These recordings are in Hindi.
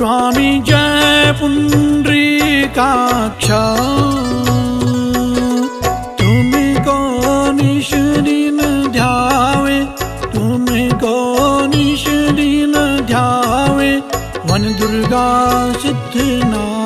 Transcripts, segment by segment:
स्वामी जय का तुमको निश दिन ध्यावे तुमको निश दिन ध्यावे वन दुर्गा सिद्धनाथ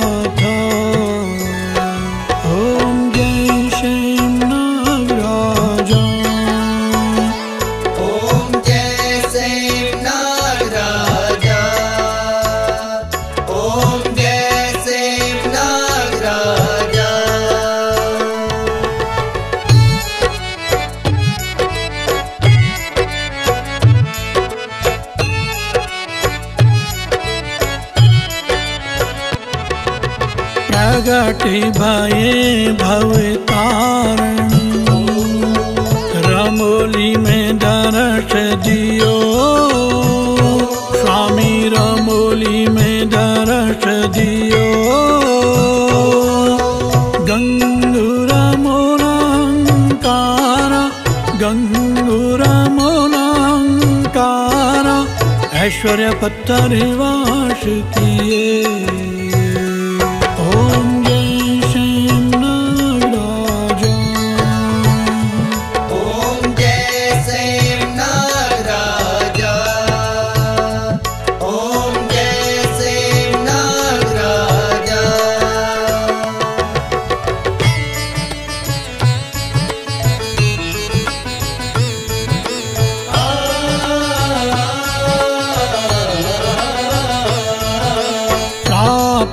प्रगट भये भव तारण रमोली में दर्श दियो स्वामी रमोली में दर्श दियो गंगुर मोलंकार गंगुर मोलंकार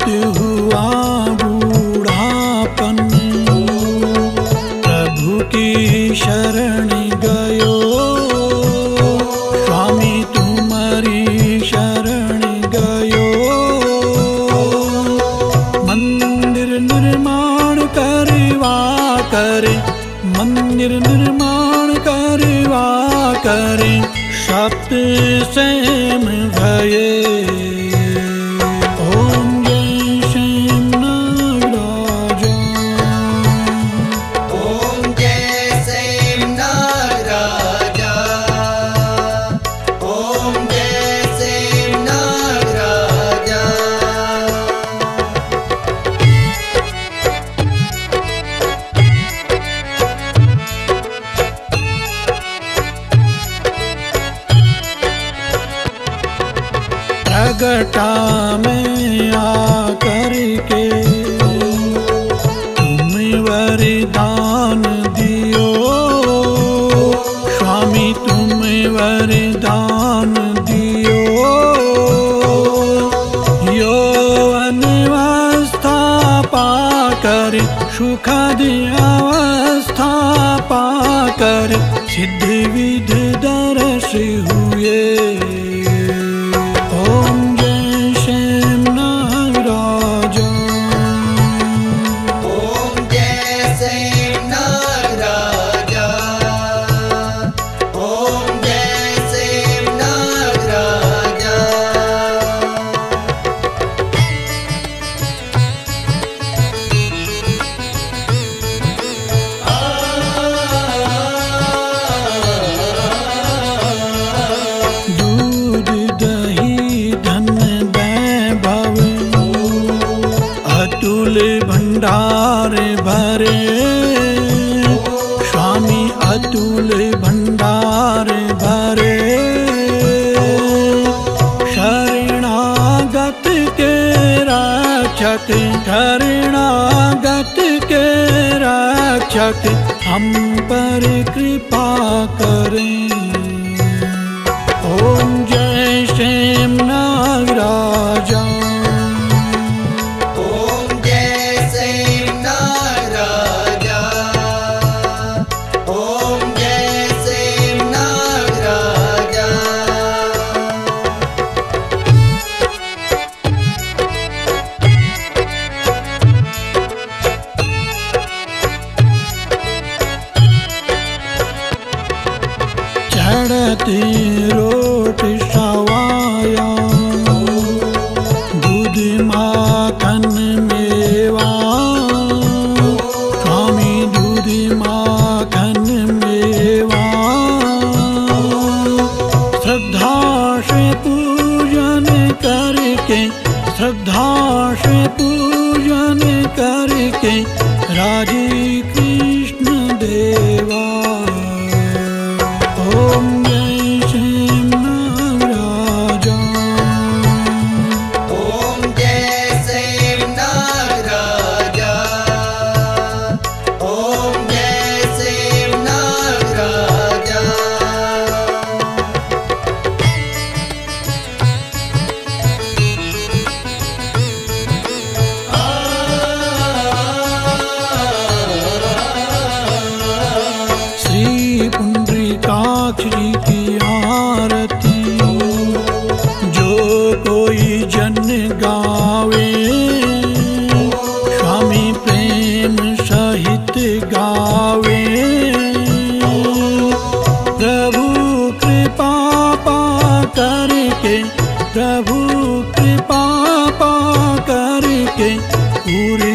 प्राप्त हुआ बूढ़ापन। प्रभु की शरण गयो। स्वामी, तुम्हारी शरण गयो। मंदिर निर्माण करवा करे, मंदिर निर्माण करवा करे सप्त सेम प्रगटा में आकर के तुम वरदान दियो। स्वामी, तुम वरदान दियो। यो अनवस्था पाकर, सुखद अवस्था पाकर, सिद्ध विध अतुल भंडार भरे। स्वामी अतुल भंडार भरे। शरणागत के रक्षक, शरणागत के रक्षक, हम पर कृपा करें। ओम जय श्याम चढ़ती रोट सवाया। दूध माखन मेवा। स्वामी दूध माखन मेवा। श्रद्धा से पूजन करके, श्रद्धा से पूजन कर पा पा करके पूरे